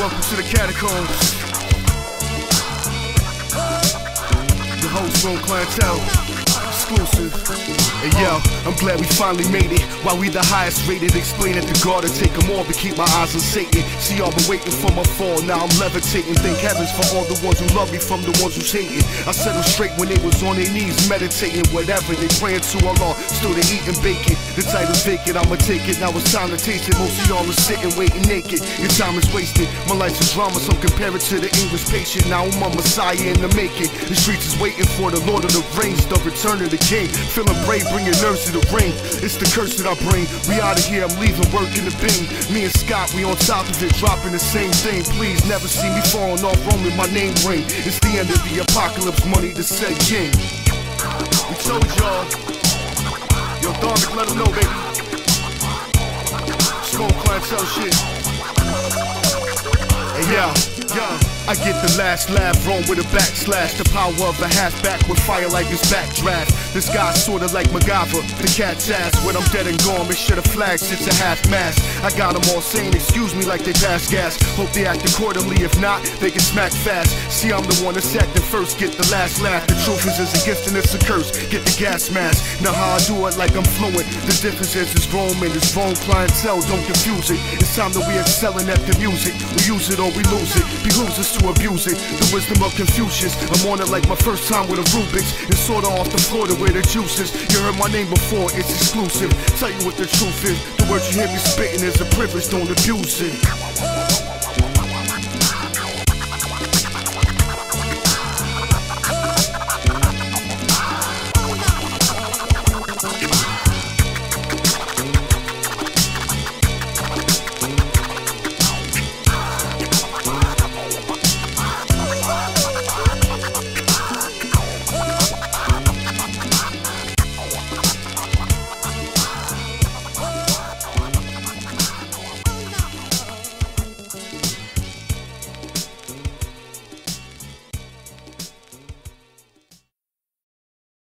welcome to the catacombs. The host Rome Clientel, exclusive. And yo, I'm glad we finally made it. While we the highest rated, explain it to God and take them all to keep my eyes on Satan. See, I've been waiting for my fall, now I'm levitating. Thank heavens for all the ones who love me from the ones who's hating. I set them straight when they was on their knees, meditating, whatever. They praying to Allah, still they eating bacon. The title's vacant, I'ma take it. Now it's time to taste it. Most of y'all are sitting, waiting naked. Your time is wasted. My life's a drama, so compare it to the English patient. Now I'm a messiah in the making. The streets is waiting for the Lord of the Rings, the return of the King. Feeling brave, bring your nerves to the ring. It's the curse that I bring. We out of here, I'm leaving work in the bin. Me and Scott, we on top of it, dropping the same thing. Please never see me falling off with my name ring. It's the end of the apocalypse, money to set king. We told y'all. Yo, Dominic, let them know, baby. Strong Clientel shit. And yeah, yeah. I get the last laugh wrong with a backslash. The power of a halfback with fire like his backdraft. This guy's sorta like MacGyver, the cat's ass. When I'm dead and gone, make sure the flag sits a half mast. I got them all saying excuse me like they pass gas. Hope they act accordingly, if not, they get smacked fast. See, I'm the one that's acting first, get the last laugh. The truth is, it's a gift and it's a curse. Get the gas mask. Now, how I do it like I'm fluent. The difference is it's Rome and it's Rome Clientel, don't confuse it. It's time that we excelling at the music. We use it or we lose it. Behooves us to abuse it. The wisdom of Confucius. I'm on it like my first time with a Rubik's. It's sorta off the floor to where the juice is. You heard my name before, it's exclusive. Tell you what the truth is. The words you hear me spitting is a privilege, don't abuse it.